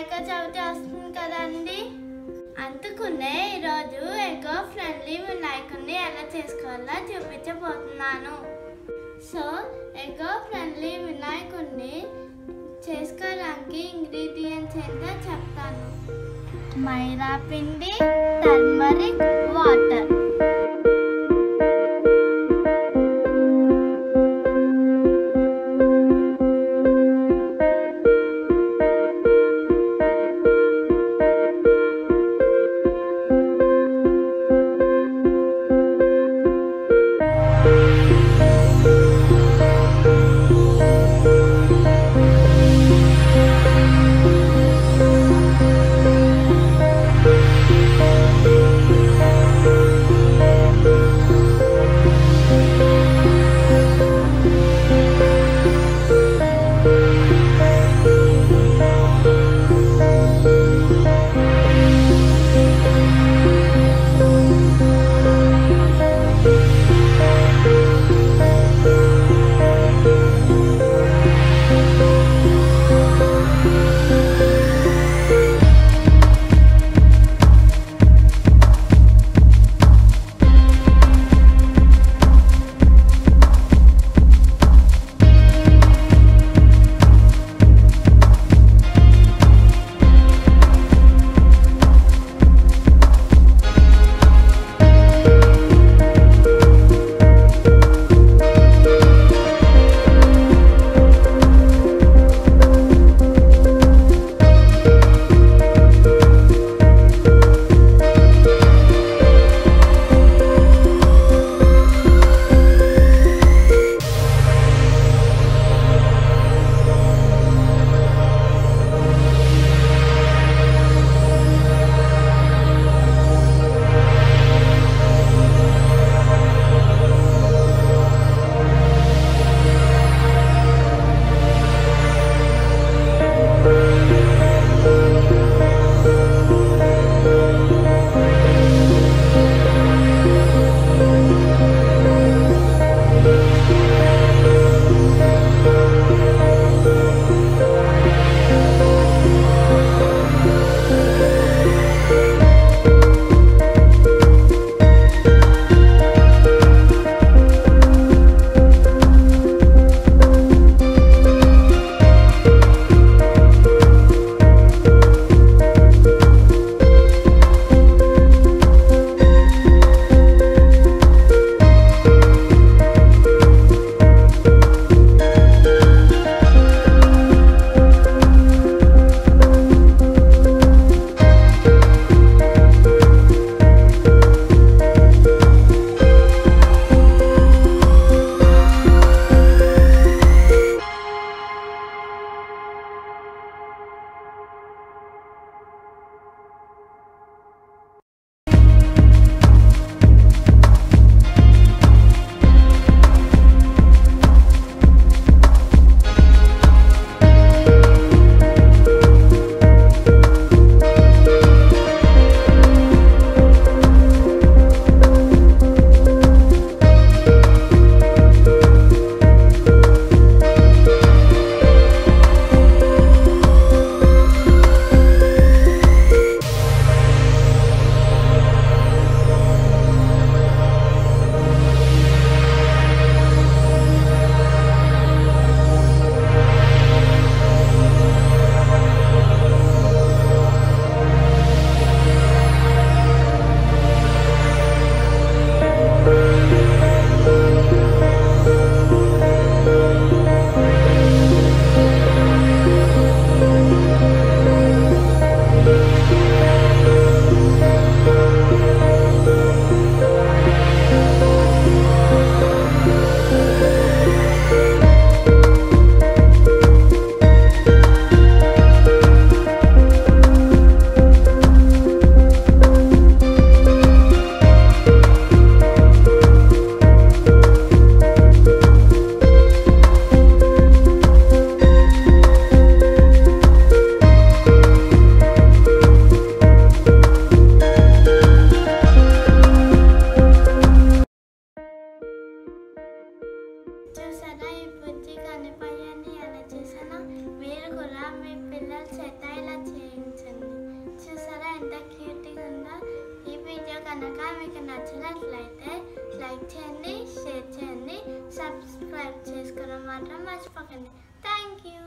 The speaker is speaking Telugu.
వినాయక చవితి వస్తుంది కదండి. అందుకునే ఈరోజు ఎకో ఫ్రెండ్లీ వినాయకుడిని ఎలా చేసుకోవాలో చూపించబోతున్నాను. సో ఎకో ఫ్రెండ్లీ వినాయకుడిని చేసుకోవడానికి ఇంగ్రీడియంట్స్ ఏంటో చెప్తాను. మైదా పిండి టర్మరిక్ వాటర్. సదుపాయాన్ని అందజేసిన మీరు కూడా మీ పిల్లల చేత ఇలా చేయించండి. చూసారా ఎంత క్యూట్గా ఉందో? ఈ వీడియో కనుక మీకు నచ్చినట్లయితే లైక్ చేయండి షేర్ చేయండి సబ్స్క్రైబ్ చేసుకోవడం మాత్రం మర్చిపోకండి. Thank you.